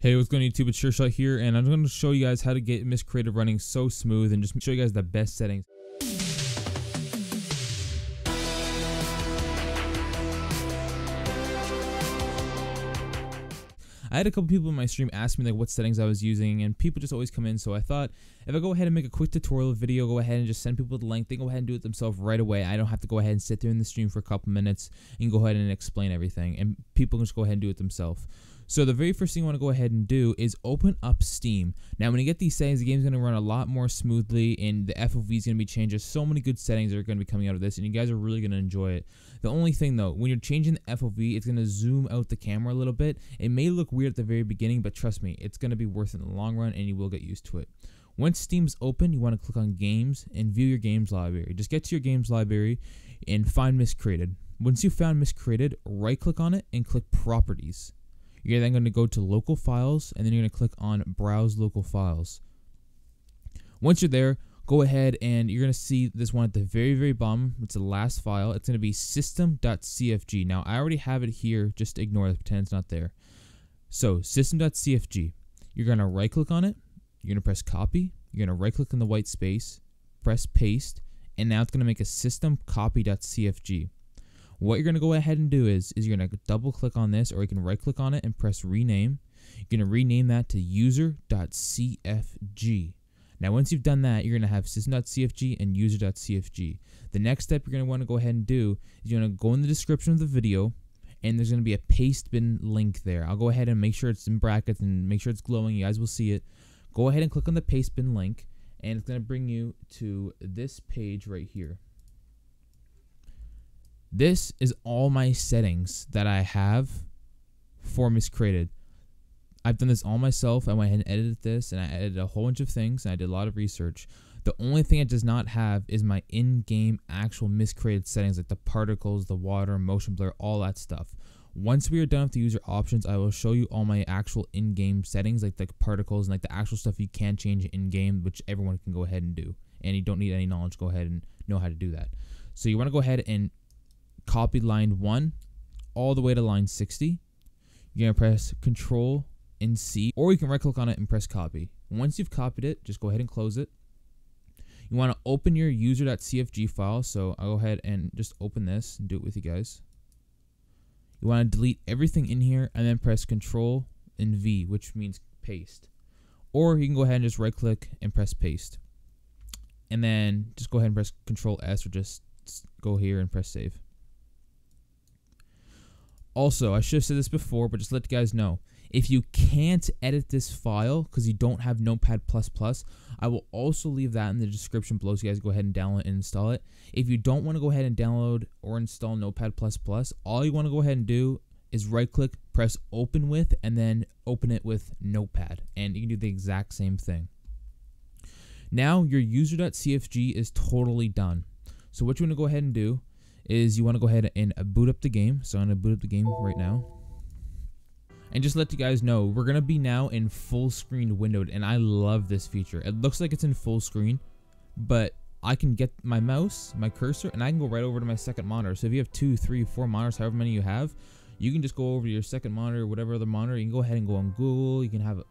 Hey, what's going on YouTube? It's SureShot here, and I'm going to show you guys how to get Miscreated running so smooth and just show you guys the best settings. I had a couple people in my stream ask me like what settings I was using, and people just always come in. So I thought if I go ahead and make a quick tutorial video, go ahead and just send people the link. They go ahead and do it themselves right away. I don't have to go ahead and sit there in the stream for a couple minutes and go ahead and explain everything, and people can just go ahead and do it themselves. So the very first thing you want to go ahead and do is open up Steam. Now when you get these settings, the game's going to run a lot more smoothly and the FOV is going to be changed. There's so many good settings that are going to be coming out of this and you guys are really going to enjoy it. The only thing though, when you're changing the FOV, it's going to zoom out the camera a little bit. It may look weird at the very beginning, but trust me, it's going to be worth it in the long run and you will get used to it. Once Steam's open, you want to click on Games and view your games library. Just get to your games library and find Miscreated. Once you found Miscreated, right click on it and click Properties. You're then going to go to local files and then you're going to click on browse local files. Once you're there, go ahead and you're going to see this one at the very, very bottom. It's the last file. It's going to be system.cfg. Now, I already have it here. Just ignore it. Pretend it's not there. So, system.cfg. You're going to right click on it. You're going to press copy. You're going to right click in the white space, press paste, and now it's going to make a system copy.cfg. What you're going to go ahead and do is, is you're going to double click on this or you can right click on it and press rename. You're going to rename that to user.cfg. Now, once you've done that, you're going to have system.cfg and user.cfg. The next step you're going to want to go ahead and do is you're going to go in the description of the video and there's going to be a paste bin link there. I'll go ahead and make sure it's in brackets and make sure it's glowing. You guys will see it. Go ahead and click on the paste bin link and it's going to bring you to this page right here. This is all my settings that I have for Miscreated. I've done this all myself. I went ahead and edited this and I edited a whole bunch of things and I did a lot of research. The only thing it does not have is my in-game actual Miscreated settings like the particles, the water, motion blur, all that stuff. Once we are done with the user options, I will show you all my actual in-game settings like the particles and like the actual stuff you can change in-game, which everyone can go ahead and do. And you don't need any knowledge, go ahead and know how to do that. So you want to go ahead and copy line 1 all the way to line 60. You're going to press Control and C, or you can right click on it and press copy. Once you've copied it, just go ahead and close it. You want to open your user.cfg file, so I'll go ahead and just open this and do it with you guys. You want to delete everything in here and then press Control and V, which means paste. Or you can go ahead and just right click and press paste. And then just go ahead and press Control S or just go here and press save. Also, I should have said this before, but just let you guys know. If you can't edit this file because you don't have Notepad++, I will also leave that in the description below so you guys go ahead and download and install it. If you don't want to go ahead and download or install Notepad++, all you want to go ahead and do is right click, press open with, and then open it with Notepad. And you can do the exact same thing. Now your user.cfg is totally done. So what you want to go ahead and do is you want to go ahead and boot up the game. So I'm going to boot up the game right now. And just let you guys know, we're going to be now in full screen windowed. And I love this feature. It looks like it's in full screen, but I can get my mouse, my cursor, and I can go right over to my second monitor. So if you have two, three, four monitors, however many you have, you can just go over to your second monitor, whatever other monitor. You can go ahead and go on Google. You can have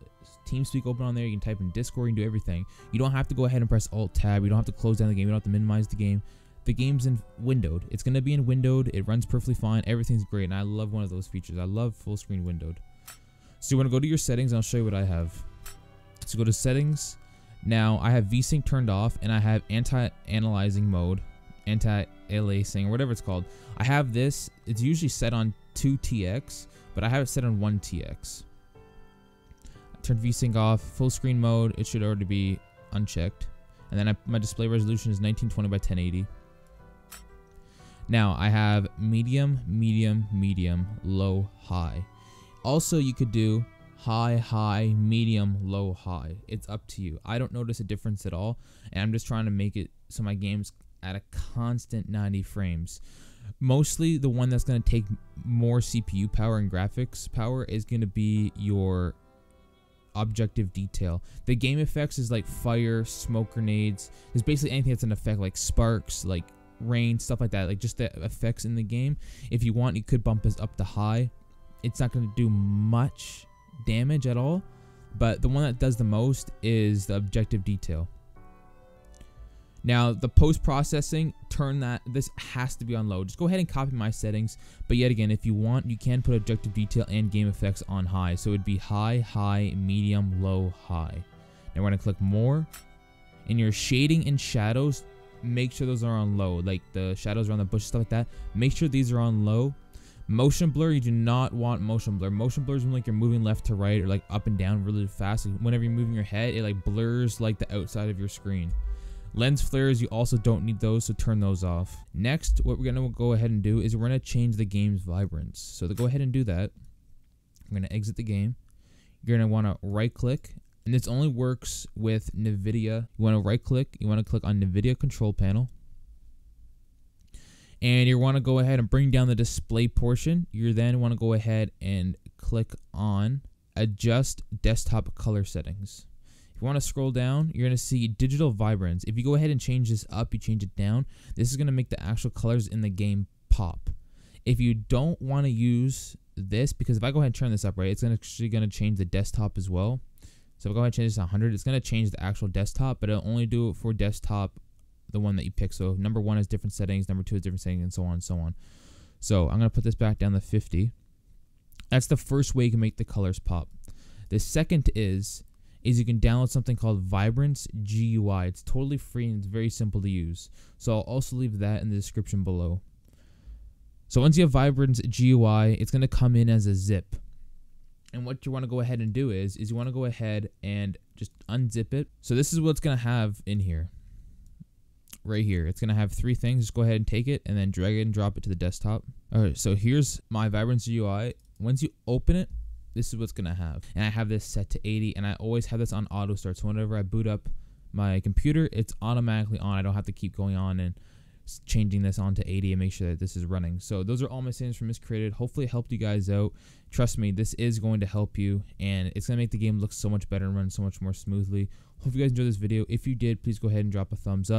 TeamSpeak open on there. You can type in Discord. You can do everything. You don't have to go ahead and press Alt Tab. You don't have to close down the game. You don't have to minimize the game the game's in windowed. It's going to be in windowed. It runs perfectly fine. Everything's great. And I love one of those features. I love full screen windowed. So you want to go to your settings I'll show you what I have. So go to settings. Now I have VSync turned off and I have anti-analyzing mode, anti-aliasing or whatever it's called. I have this. It's usually set on 2TX, but I have it set on 1TX. Turn VSync off. Full screen mode. It should already be unchecked. And then I, my display resolution is 1920 by 1080. Now I have medium, medium, medium, low, high. Also, you could do high, high, medium, low, high. It's up to you. I don't notice a difference at all, and I'm just trying to make it so my game's at a constant 90 frames. Mostly, the one that's going to take more CPU power and graphics power is going to be your objective detail. The game effects is like fire, smoke grenades. There's basically anything that's an effect like sparks, like rain, stuff like that. Like just the effects in the game. If you want, you could bump this up to high. It's not going to do much, damage at all, but the one that does the most is the objective detail. Now, the post processing, turn that, this has to be on low. Just go ahead and copy my settings. But yet again, if you want, you can put objective detail and game effects on high. So it'd be high, high, medium, low, high. Now we're to click more. In your shading and shadows, make sure those are on low. Like the shadows around the bush, stuff like that. Make sure these are on low. Motion blur, you do not want motion blur. Motion blur is when like you're moving left to right or like up and down really fast. Whenever you're moving your head, it like blurs like the outside of your screen. Lens flares, you also don't need those, so turn those off. Next, what we're to go ahead and do is we're to change the game's vibrance. So to go ahead and do that, I'm to exit the game. You're want to right click, and this only works with NVIDIA. You want to right click, you want to click on NVIDIA control panel. And you want to go ahead and bring down the display portion. You then want to go ahead and click on adjust desktop color settings. If you want to scroll down, you're going to see digital vibrance. If you go ahead and change this up, you change it down, this is going to make the actual colors in the game pop. If you don't want to use this, because if I go ahead and turn this up, right, it's actually going to change the desktop as well. So if I go ahead and change this to 100, it's going to change the actual desktop, but it'll only do it for desktop, the one that you pick. So number one has different settings, number two has different settings, and so on and so on. So I'm going to put this back down to 50. That's the first way you can make the colors pop. The second is is you can download something called Vibrance GUI. It's totally free and it's very simple to use. So I'll also leave that in the description below. So once you have Vibrance GUI, it's going to come in as a zip. And what you want to go ahead and do is, is you want to go ahead and just unzip it. So this is what's going to have in here. Right here. It's going to have three things. Just go ahead and take it and then drag it and drop it to the desktop. Alright, so here's my Vibrance GUI. Once you open it, this is what's gonna have. And I have this set to 80 and I always have this on auto start. So whenever I boot up my computer, it's automatically on. I don't have to keep going on and changing this on to 80 and make sure that this is running. So those are all my settings for Miscreated. Hopefully it helped you guys out. Trust me, this is going to help you and it's going to make the game look so much better and run so much more smoothly. Hope you guys enjoyed this video. If you did, please go ahead and drop a thumbs up.